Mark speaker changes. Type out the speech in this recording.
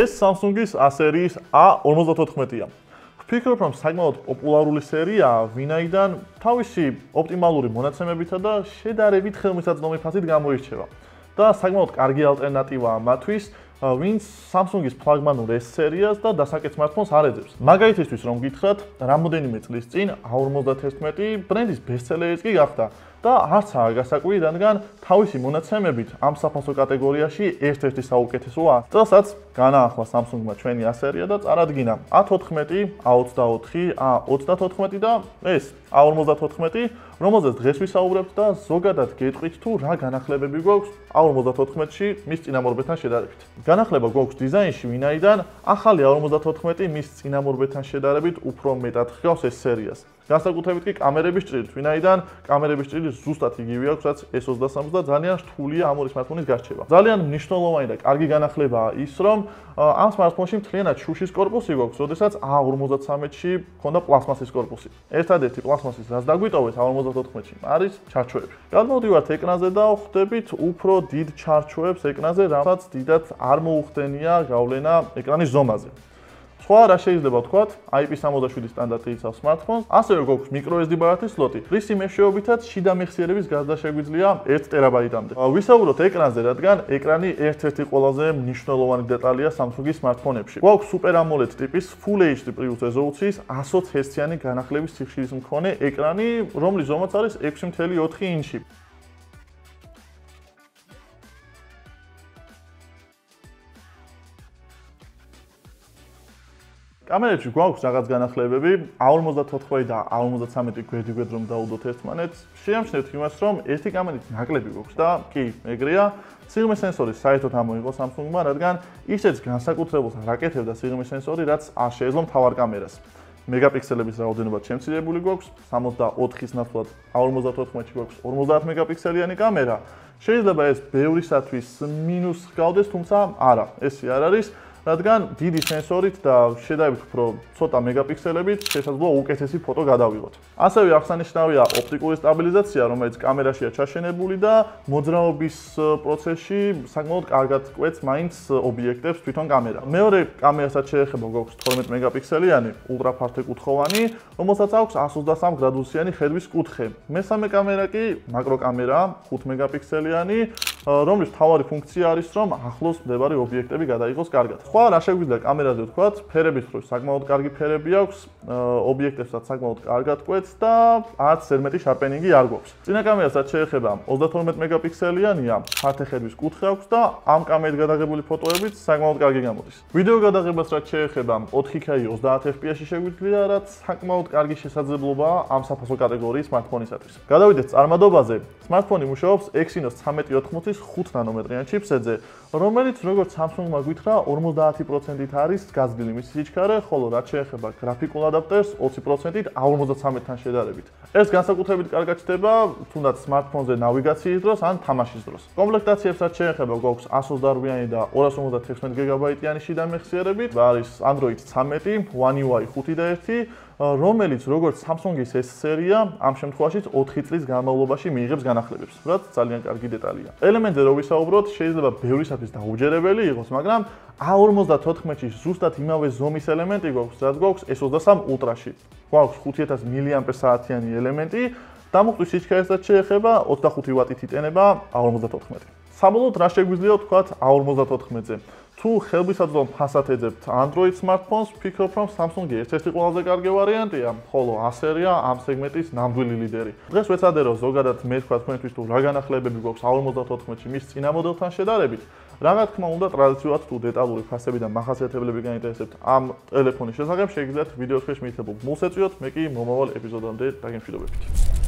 Speaker 1: ეს Samsung-ის A-სერიის A54-ია. ვფიქრობ, რომ საკმაოდ პოპულარული სერიაა, ვინაიდან თავისი ოპტიმალური მონაცემებითა და შედარებით ხელმისაწვდომი ფასით გამოირჩევა. და საკმაოდ კარგი ალტერნატივაა მათთვის, ვინც Samsung-ის ფლაგმანურ S სერიას და დასაკეთ smartphones არ ეძებს. მაგალითისთვის რომ გითხრათ, რამოდენიმე წლის წინ A51 ბრენდის ბესტსელერიც კი გახდა. და არცაა გასაკვირი, რადგან თავისი მონაცემებით ამ საფასო კატეგორიაში ერთ-ერთი საუკეთესოა. წელსაც განაახლა Samsung-მა ჩვენი ასერია და წარადგინა A14, A24, A34 და ეს A54, რომელზეც დღეს ვისაუბრებთ და ზოგადად გეტყვით თუ რა განახლებები გვაქვს A54-ში მის წინამორბედთან შედარებით. განახლება გვაქვს დიზაინში, ვინაიდან ახალი A54 მის წინამორბედთან შედარებით უფრო მეტად ხავს ეს სერიას. განსაკუთრებით კი კამერების ჭრილს, ვინაიდან კამერების ჭრილი ზუსტად იგივე აქვს, რაც S23-ს და ძალიან რთულია ამ ორი smartphone-ის გარჩევა. ძალიან მნიშვნელოვანი და კარგი განახლებაა ის, რომ ამ smartphone-ში მთლიანად შუშის корпуსი გვაქვს, როდესაც A53-ში ჰქონდა პლასმასის корпуსი. ერთადერთი პლასმასის რაც დაგვიტოვეთ A54-ში არის ჩარჩოები. გადმოვდივართ ეკრანზე და ხვდებით უფრო დიდ ჩარჩოებს ეკრანზე, რამაც დიდად არ მოუხდენია გავლენა ეკრანის ზომაზე. სხვა რა შეიძლება ვთქვათ, IP67 სტანდარტი იცავს smartphones, ასევე გვაქვს microSD ბარათის სლოტი, რისი მეშვეობითაც შიდა მეხსიერების გარდა შეგვიძლია 1 ტერაბაიტამდე. ვისაუბროთ ეკრანზე, რადგან ეკრანი ერთ-ერთი ყველაზე მნიშვნელოვანი დეტალია Samsung-ის smartphone-ებში. გვაქვს Super AMOLED ტიპის Full HD+ რეზოლუციის 120 Hz-იანი განახლების სიხშირის მქონე ეკრანი, რომლის ზომაც არის 6.4 ინჩი. კამერებში გვაქვს რაღაც განახლებები, A54 და A53 გვერდიგვერდ რომ დაუდოთ ერთმანეთს. შეამჩნევთ იმას, რომ ერთი კამერით ნაკლები გვაქვს და კი, ეგრეა. სიღრმის სენსორი საერთოდ ამოიღო Samsung-მა, რადგან ისეც განსაკუთრებულს რაკეთებდა სიღრმის სენსორი, რაც არ შეეძლო მთავარ კამერას. მეგაპიქსელების რაოდენობა შემცირებული გვაქვს, 64-ის ნაცვლად A54-ში გვაქვს 50 მეგაპიქსელიანი კამერა. შეიძლება ეს ბევრისათვის მინუს გავდეს, თუმცა არა, ესე არ არის. რადგან დიდი სენსორით და შედარებით უფრო ცოტა მეგაპიქსელებით შესაძლოა უკეთესი ფოტო გადავიღოთ. ასევე აღსანიშნავია ოპტიკური სტაბილიზაცია, რომელიც კამერაშია ჩაშენებული და მოძრაობის პროცესში საკმაოდ კარგად კვეთს მაინც ობიექტებს თვითონ კამერა. მეორე კამერასაც შეეხება გვაქვს 12 მეგაპიქსელიანი ულტრაფართო კუთხოვანი, რომელსაც აქვს 123 გრადუსიანი ხედვის კუთხე. მესამე კამერა კი მაკროკამერა 5 მეგაპიქსელიანი, რომლის მთავარი ფუნქცია არის, რომ ახლოს მდებარე ობიექტები გადაიღოს კარგად. სხვა რა შეგვიძლია კამერაზე ვთქვათ, ფერების ხრო საკმაოდ კარგი ფერები აქვს, ობიექტებსაც საკმაოდ კარგად კვეთს და არც ზერმეტი შარპენინგი არ გვაქვს. წინა კამერასაც შეეხება 32 მეგაპიქსელიანია, ფართეხედვის კუთხე აქვს და ამ კამერით გადაღებული ფოტოებიც საკმაოდ კარგი გამოდის. ვიდეო გადაღებას რაც შეეხება 4K 30 FPS-ში შეგვიძლია, რაც საკმაოდ კარგი შესაძლებლობაა ამ საფასო კატეგორიის smartphone-ისათვის. გადავიდეთ წარმადობაზე. smartphone-ი მუშაობს Exynos 1380-ის 5 ნანომეტრიან ჩიპსეტზე, რომელიც როგორც Samsung-მა გვითხრა 50 50%-ით არის გაზრდილი მისი სიჩქარე, ხოლო რაც შეეხება გრაფიკულ ადაპტერს 20%-ით A53-თან შედარებით. ეს განსაკუთრებით კარგად ჩდება თუნდაც smartphone-ზე ნავიგაციის დროს ან თამაშის დროს. კომპლექტაციებსაც შეეხება გვაქვს 128-იანი და 256 GB-იანი შიდა მეხსიერებით, არის Android 13, One UI 5 და 1 რომელიც როგორც Samsung-ის ეს სერია ამ შემთხვევაში 4 წლის განმავლობაში მიიღებს განახლებებს, რაც ძალიან კარგი დეტალია. ელემენტზე რო ვისაუბროთ, შეიძლება ბევრისათვის დაუჯერებელი იყოს, მაგრამ A54-ში ზუსტად იმავე ზომის ელემენტი გვაქვს, რაც გვაქვს S23 Ultra-ში. გვაქვს 5000 mAh-იანი ელემენტი, დამოუკიდებლად სიჩქარესაც შეეხება 25 ვატით იტენება A54. საბოლოოდ რა შეგვიძლია ვთქვა A54-ზე? თუ ხელმისაწვდომ ფასად ეძებთ Android smartphones, ვფიქრობ, რომ Samsung-ი ერთ-ერთი ყველაზე კარგი ვარიანტია, ხოლო A-სერია ამ სეგმენტის ნამდვილი ლიდერი. დღეს ვეცადე რომ ზოგადად მე თქვა თქვენთვის თუ რა განახლებები გვაქვს A54-ში მის წინა მოდელთან შედარებით, რა თქმა უნდა ტრადიციულად თუ დეტალური ფასები და მახასიათებლები გაინტერესებთ ამ ტელეფონის შესახებ, შეგიძლიათ ვიდეოს ქვეშ მითებულ მოსეწიოთ, მე კი მომავალ ეპიზოდამდე დაგემშვიდობებით.